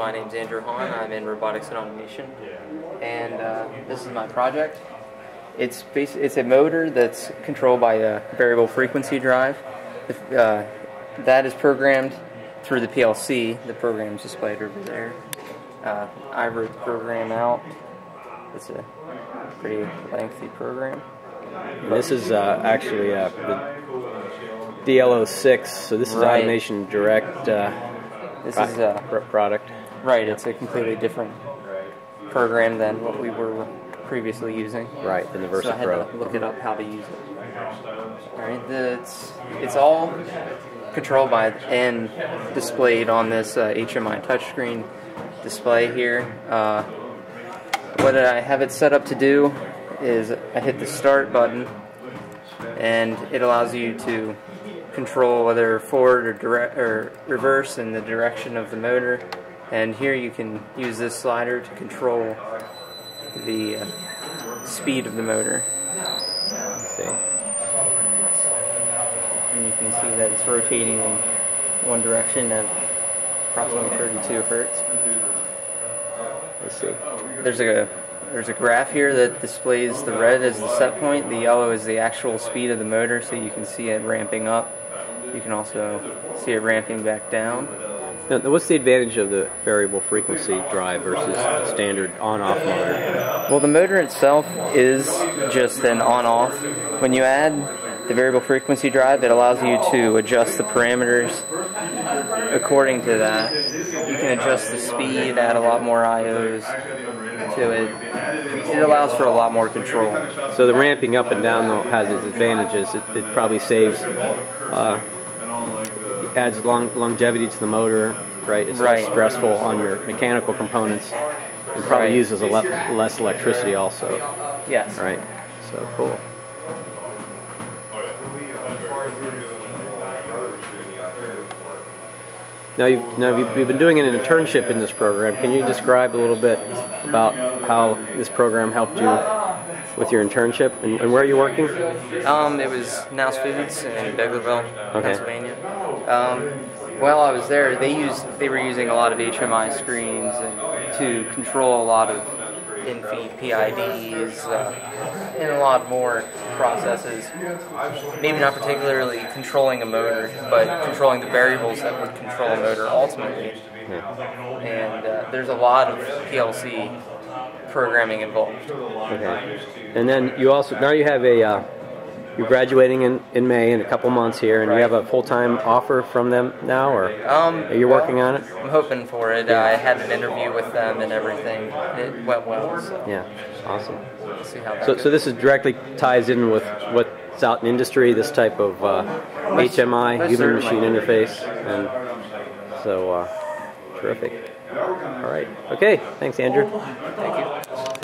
my name's Andrew Hahn. I'm in robotics and automation, and uh, this is my project. It's it's a motor that's controlled by a variable frequency drive. If, uh, that is programmed through the PLC. The program is displayed over there. Uh, I wrote the program out. It's a pretty lengthy program. And this is uh, actually uh, the DL06, so this is Right. Automation Direct uh, This is uh, pro- product. Right. It's a completely different program than what we were previously using. Right, than the So I Versa had Pro. to look it up how to use it. All right, the, it's it's all controlled by and displayed on this uh, HMI touchscreen display here. Uh, what I have it set up to do is I hit the start button, and it allows you to control whether forward or direct or reverse in the direction of the motor. And here you can use this slider to control the uh, speed of the motor. Let's see. And you can see that it's rotating in one direction at approximately 32 hertz. Let's see. There's a there's a graph here that displays the red as the set point, the yellow is the actual speed of the motor, so you can see it ramping up. You can also see it ramping back down. Now, what's the advantage of the variable frequency drive versus the standard on-off motor? Well, the motor itself is just an on-off. When you add the variable frequency drive, it allows you to adjust the parameters according to that. You can adjust the speed, add a lot more IOs to it. It allows for a lot more control. So the ramping up and down though has its advantages. It, it probably saves, uh, adds long, longevity to the motor, right? It's Right. less stressful on your mechanical components. It probably Right. uses a le- less electricity also, Yes. right? So cool. Now you've, now you've, you've been doing an internship in this program. Can you describe a little bit about how this program helped you with your internship and, and where are you working? Um, it was Knouse Foods in Biglerville, Okay. Pennsylvania. Um, while I was there, they used they were using a lot of HMI screens and to control a lot of in-feed PIDs uh, and a lot more processes. Maybe not particularly controlling a motor, but controlling the variables that would control a motor ultimately. And uh, there's a lot of PLC programming involved. Okay. And then you also now you have a uh, you're graduating in, in May in a couple months here, and you have a full time offer from them now, or Um, are you working on it? I'm hoping for it. I had an interview with them and everything. It went well, so Yeah, awesome. we'll see how So goes. so this is directly ties in with what's out in industry, this type of uh, HMI, human machine interface, and so uh, terrific. All right. Okay. Thanks, Andrew. Thank you.